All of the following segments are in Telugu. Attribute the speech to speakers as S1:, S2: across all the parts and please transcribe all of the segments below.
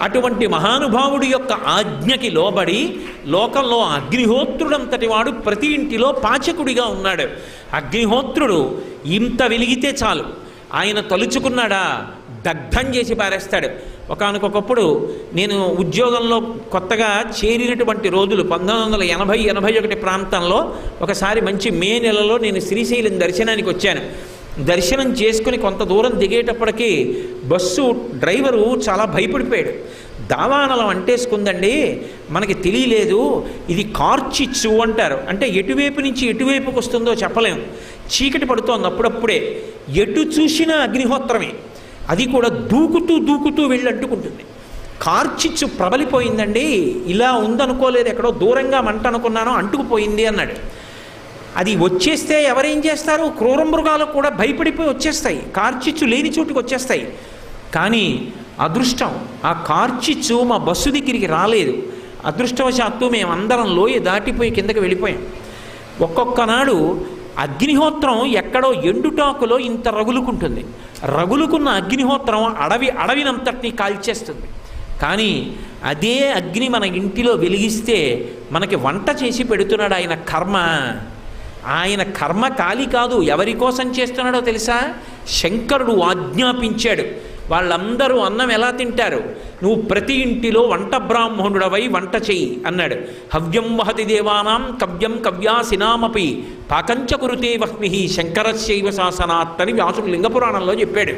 S1: అటువంటి మహానుభావుడి యొక్క ఆజ్ఞకి లోబడి లోకంలో అగ్నిహోత్రుడంతటి వాడు ప్రతి ఇంటిలో పాచకుడిగా ఉన్నాడు. అగ్నిహోత్రుడు ఇంత వెలిగితే చాలు. ఆయన తలుచుకున్నాడా? దగ్ధం చేసి పారేస్తాడు. ఒకనకొకప్పుడు నేను ఉద్యోగంలో కొత్తగా చేరినటువంటి రోజులు పంతొమ్మిది వందల ఎనభై ఎనభై ఒకటి ప్రాంతంలో ఒకసారి మంచి మే నెలలో నేను శ్రీశైలం దర్శనానికి వచ్చాను. దర్శనం చేసుకుని కొంత దూరం దిగేటప్పటికీ బస్సు డ్రైవరు చాలా భయపడిపోయాడు. దావానలం అంటేసుకుందండి మనకి తెలియలేదు ఇది కార్చిచ్చు అంటారు. అంటే ఎటువైపు నుంచి ఎటువైపుకి వస్తుందో చెప్పలేము చీకటి పడుతోంది అప్పుడప్పుడే. ఎటు చూసినా అగ్నిహోత్రమే. అది కూడా దూకుతూ దూకుతూ వెళ్ళి అంటుకుంటుంది కార్చిచ్చు ప్రబలిపోయిందండి ఇలా ఉందనుకోలేదు ఎక్కడో దూరంగా మంట అనుకున్నానో అంటుకుపోయింది అన్నాడు. అది వచ్చేస్తే ఎవరేం చేస్తారు? క్రూర మృగాలు కూడా భయపడిపోయి వచ్చేస్తాయి. కార్చిచ్చు లేని చోటుకి వచ్చేస్తాయి. కానీ అదృష్టం ఆ కార్చిచ్చు మా బస్సు దగ్గరికి రాలేదు. అదృష్టవశాత్తు మేమందరం లోయ దాటిపోయి కిందకి వెళ్ళిపోయాం. ఒక్కొక్కనాడు అగ్నిహోత్రం ఎక్కడో ఎండుటాకులో ఇంత రగులుకుంటుంది. రగులుకున్న అగ్నిహోత్రం అడవి అడవినంతటిని కాల్చేస్తుంది. కానీ అదే అగ్ని మన ఇంటిలో వెలిగిస్తే మనకి వంట చేసి పెడుతున్నాడు ఆయన కర్మ. ఆయన కర్మ కాలి కాదు. ఎవరి కోసం చేస్తున్నాడో తెలుసా? శంకరుడు ఆజ్ఞాపించాడు. వాళ్ళందరూ అన్నం ఎలా తింటారు? నువ్వు ప్రతి ఇంటిలో వంట బ్రాహ్మణుడవై వంట చెయ్యి అన్నాడు. హవ్యం వహతి దేవానాం కవ్యం కవ్యాసినామపి పాకంచ కురుతే వహ్మి శంకరశైవ శాసనాత్ అని వ్యాసుడు లింగపురాణంలో చెప్పాడు.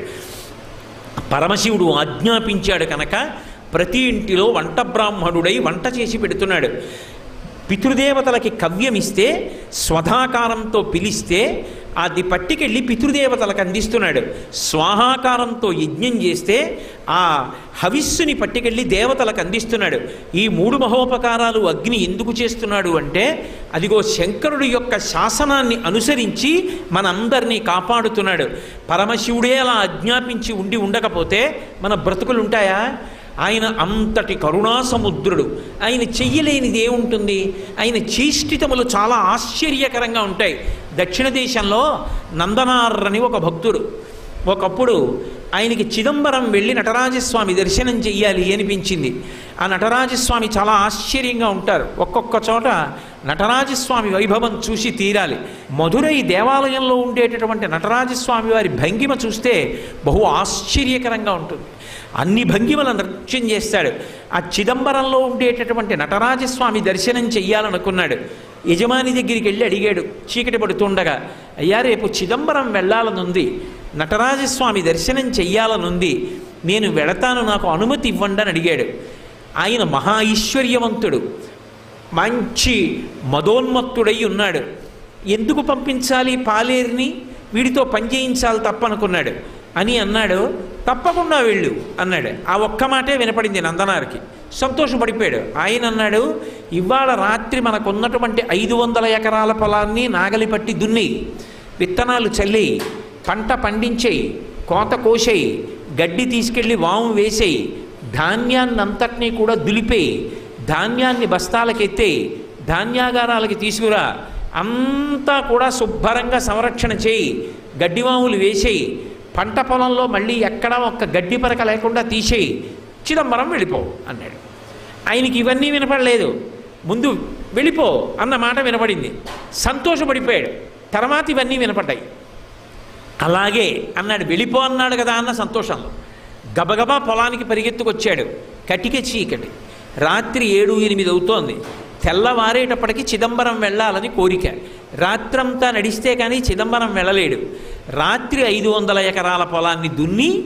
S1: పరమశివుడు ఆజ్ఞాపించాడు కనుక ప్రతి ఇంటిలో వంట బ్రాహ్మణుడై వంట చేసి పెడుతున్నాడు. పితృదేవతలకి కవ్యం ఇస్తే స్వధాకారంతో పిలిస్తే అది పట్టికెళ్ళి పితృదేవతలకు అందిస్తున్నాడు. స్వాహాకారంతో యజ్ఞం చేస్తే ఆ హవిస్సుని పట్టికెళ్ళి దేవతలకు అందిస్తున్నాడు. ఈ మూడు మహోపకారాలు అగ్ని ఎందుకు చేస్తున్నాడు అంటే అదిగో శంకరుడి యొక్క శాసనాన్ని అనుసరించి మనందరినీ కాపాడుతున్నాడు. పరమశివుడే అలా ఆజ్ఞాపించి ఉండి ఉండకపోతే మన బ్రతుకులు ఉంటాయా ఆయన అంతటి కరుణాసముద్రుడు. ఆయన చెయ్యలేనిది ఏముంటుంది? ఆయన చేష్టితములు చాలా ఆశ్చర్యకరంగా ఉంటాయి. దక్షిణ దేశంలో నందనార్ అని ఒక భక్తుడు. ఒకప్పుడు ఆయనకి చిదంబరం వెళ్ళి నటరాజస్వామి దర్శనం చెయ్యాలి అనిపించింది. ఆ నటరాజస్వామి చాలా ఆశ్చర్యంగా ఉంటారు. ఒక్కొక్క చోట నటరాజస్వామి వైభవం చూసి తీరాలి. మధురై దేవాలయంలో ఉండేటటువంటి నటరాజస్వామి వారి భంగిమ చూస్తే బహు ఆశ్చర్యకరంగా ఉంటుంది. అన్ని భంగిమల నృత్యం చేస్తాడు. ఆ చిదంబరంలో ఉండేటటువంటి నటరాజస్వామి దర్శనం చెయ్యాలనుకున్నాడు. యజమాని దగ్గరికి వెళ్ళి అడిగాడు చీకటి పడుతుండగా అయ్యా రేపు చిదంబరం వెళ్ళాలనుంది. నటరాజస్వామి దర్శనం చెయ్యాలనుంది. నేను వెళతాను నాకు అనుమతి ఇవ్వండి అని అడిగాడు. ఆయన మహా ఐశ్వర్యవంతుడు మంచి మదోన్మత్తుడై ఉన్నాడు. ఎందుకు పంపించాలి పాలేరిని? వీడితో పనిచేయించాలి తప్పనుకున్నాడు. అని అన్నాడు తప్పకుండా వెళ్ళు అన్నాడు. ఆ ఒక్క మాటే వినపడింది నందనారికి. సంతోషపడిపోయాడు. ఆయన అన్నాడు ఇవాళ రాత్రి మనకున్నటువంటి ఐదు వందల ఎకరాల పొలాన్ని నాగలి పట్టి దున్ని విత్తనాలు చల్లి పంట పండించేయి కోత కోసేయి గడ్డి తీసుకెళ్ళి వాము వేసేయి ధాన్యాన్ని అంతటినీ కూడా దులిపేయి ధాన్యాన్ని బస్తాలకెత్తేయి ధాన్యాగారాలకి తీసుకురా అంతా కూడా శుభ్రంగా సంరక్షణ చేయి గడ్డివాములు వేసేయి పంట పొలంలో మళ్ళీ ఎక్కడా ఒక్క గడ్డి పరక లేకుండా తీసేయి చిదంబరం వెళ్ళిపో అన్నాడు. ఆయనకి ఇవన్నీ వినపడలేదు. ముందు వెళ్ళిపో అన్న మాట వినపడింది. సంతోషపడిపోయాడు. తర్వాత ఇవన్నీ వినపడ్డాయి. అలాగే అన్నాడు వెళ్ళిపో అన్నాడు కదా అన్న సంతోషంలో. గబగబా పొలానికి పరిగెత్తుకొచ్చాడు. కటిక చీకటి. రాత్రి ఏడు ఎనిమిది అవుతోంది. తెల్లవారేటప్పటికి చిదంబరం వెళ్ళాలని కోరిక. రాత్రంతా నడిస్తే కానీ చిదంబరం వెళ్ళలేడు. రాత్రి ఐదు వందల ఎకరాల పొలాన్ని దున్ని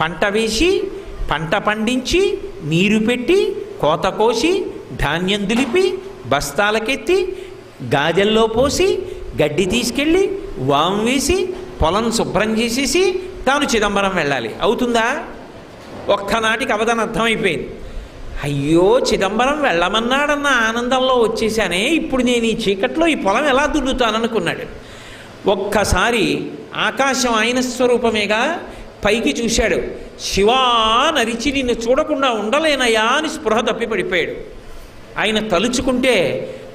S1: పంట వేసి పంట పండించి నీరు పెట్టి కోత కోసి ధాన్యం దులిపి బస్తాలకెత్తి గాజెల్లో పోసి గడ్డి తీసుకెళ్ళి వాము వేసి పొలం శుభ్రం చేసేసి తాను చిదంబరం వెళ్ళాలి. అవుతుందా? ఒక్కనాటికి అవధానం అర్థమైపోయింది. అయ్యో చిదంబరం వెళ్ళమన్నాడన్న ఆనందంలో వచ్చేసానే ఇప్పుడు నేను ఈ చీకట్లో ఈ పొలం ఎలా దున్నుతాననుకున్నాడు. ఒక్కసారి ఆకాశం ఆయన స్వరూపమేగా పైకి చూశాడు. శివా నరిచి నిన్ను చూడకుండా ఉండలేనయా అని స్పృహ తప్పి పడిపోయాడు ఆయన తలుచుకుంటే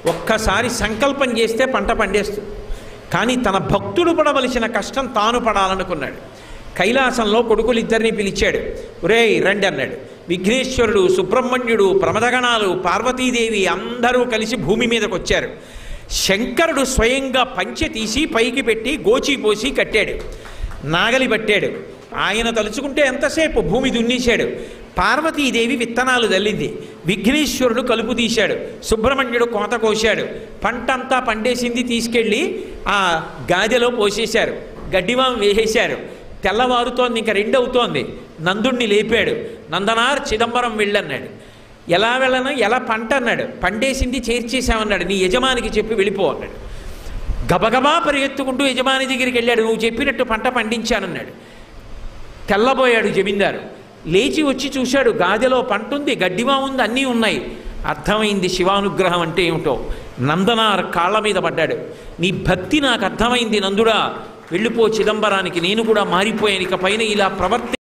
S1: ఒక్కసారి సంకల్పం చేస్తే పంట పండేస్తుంది. కానీ తన భక్తుడు పడవలసిన కష్టం తాను పడాలనుకున్నాడు. కైలాసంలో కొడుకులిద్దరిని పిలిచాడు. ఒరేయ్ రండి అన్నాడు. విఘ్నేశ్వరుడు సుబ్రహ్మణ్యుడు ప్రమదగణాలు పార్వతీదేవి అందరూ కలిసి భూమి మీదకు వచ్చారు శంకరుడు స్వయంగా పంచె తీసి పైకి పెట్టి గోచి పోసి కట్టాడు. నాగలి పట్టాడు. ఆయన తలుచుకుంటే ఎంతసేపు భూమి దున్నేశాడు? పార్వతీదేవి విత్తనాలు తల్లింది విఘ్నేశ్వరుడు కలుపు తీశాడు. సుబ్రహ్మణ్యుడు కోత కోశాడు. పంట అంతా పండేసింది తీసుకెళ్ళి ఆ గాదెలో పోసేశారు. గడ్డివాం వేసేశారు. తెల్లవారుతోంది ఇంకా రెండవుతోంది. నందుణ్ణి లేపాడు. నందనార్ చిదంబరం వెళ్ళన్నాడు. ఎలా వెళ్ళను? ఎలా పంట అన్నాడు. పండేసింది చేర్చేశామన్నాడు. నీ యజమానికి చెప్పి వెళ్ళిపో అన్నాడు. గబగబా పరిగెత్తుకుంటూ యజమాని దగ్గరికి వెళ్ళాడు. నువ్వు చెప్పినట్టు పంట పండించానన్నాడు. తెల్లబోయాడు జమీందారు. లేచి వచ్చి చూశాడు గాదెలో పంట ఉంది గడ్డివా ఉంది అన్నీ ఉన్నాయి. అర్థమైంది శివానుగ్రహం అంటే ఏమిటో. నందనార్ కాళ్ళ మీద పడ్డాడు. నీ భక్తి నాకు అర్థమైంది నందుడా. వెళ్ళిపో చిదంబరానికి నేను కూడా మారిపోయాను ఇక పైన ఇలా ప్రవర్తి